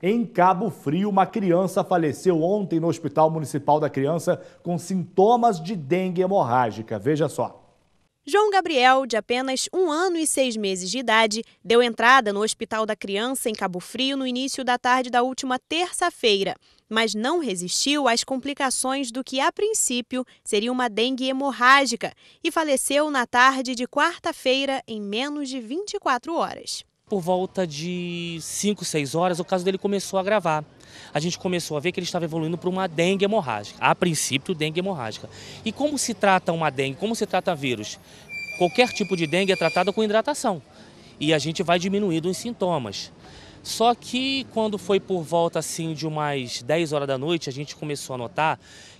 Em Cabo Frio, uma criança faleceu ontem no Hospital Municipal da Criança com sintomas de dengue hemorrágica. Veja só. João Gabriel, de apenas um ano e seis meses de idade, deu entrada no Hospital da Criança em Cabo Frio no início da tarde da última terça-feira, mas não resistiu às complicações do que, a princípio, seria uma dengue hemorrágica e faleceu na tarde de quarta-feira em menos de 24 horas. Por volta de 5, 6 horas, o caso dele começou a agravar. A gente começou a ver que ele estava evoluindo para uma dengue hemorrágica. A princípio, dengue hemorrágica. E como se trata uma dengue? Como se trata vírus? Qualquer tipo de dengue é tratada com hidratação. E a gente vai diminuindo os sintomas. Só que quando foi por volta assim de umas 10 horas da noite, a gente começou a notar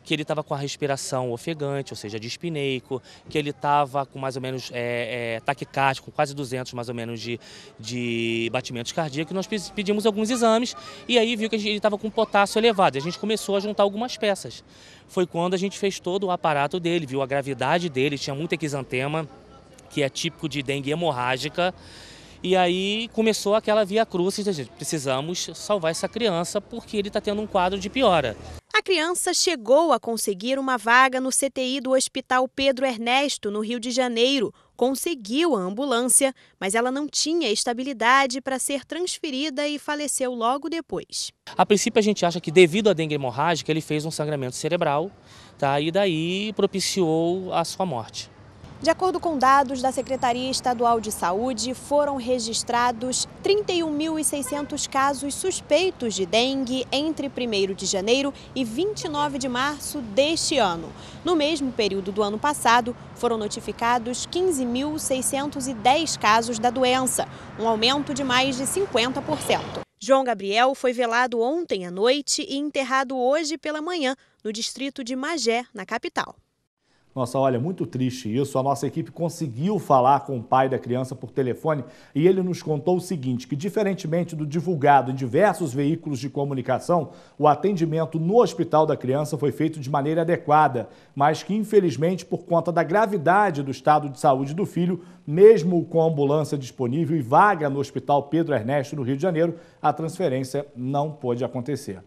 que ele estava com a respiração ofegante, ou seja, dispneico, que ele estava com mais ou menos é, é, com quase 200 mais ou menos de, de batimentos cardíacos. Nós pedimos alguns exames e aí viu que ele estava com potássio elevado. A gente começou a juntar algumas peças. Foi quando a gente fez todo o aparato dele, viu a gravidade dele, tinha muito exantema, que é típico de dengue hemorrágica. E aí começou aquela via cruz, precisamos salvar essa criança porque ele está tendo um quadro de piora. A criança chegou a conseguir uma vaga no CTI do Hospital Pedro Ernesto, no Rio de Janeiro. Conseguiu a ambulância, mas ela não tinha estabilidade para ser transferida e faleceu logo depois. A princípio, a gente acha que, devido à dengue hemorrágica, ele fez um sangramento cerebral tá? e daí propiciou a sua morte. De acordo com dados da Secretaria Estadual de Saúde, foram registrados 31.600 casos suspeitos de dengue entre 1 de janeiro e 29 de março deste ano. No mesmo período do ano passado, foram notificados 15.610 casos da doença, um aumento de mais de 50%. João Gabriel foi velado ontem à noite e enterrado hoje pela manhã no distrito de Magé, na capital. Nossa, olha, muito triste isso. A nossa equipe conseguiu falar com o pai da criança por telefone e ele nos contou o seguinte, que diferentemente do divulgado em diversos veículos de comunicação, o atendimento no hospital da criança foi feito de maneira adequada, mas que infelizmente por conta da gravidade do estado de saúde do filho, mesmo com ambulância disponível e vaga no Hospital Pedro Ernesto no Rio de Janeiro, a transferência não pôde acontecer.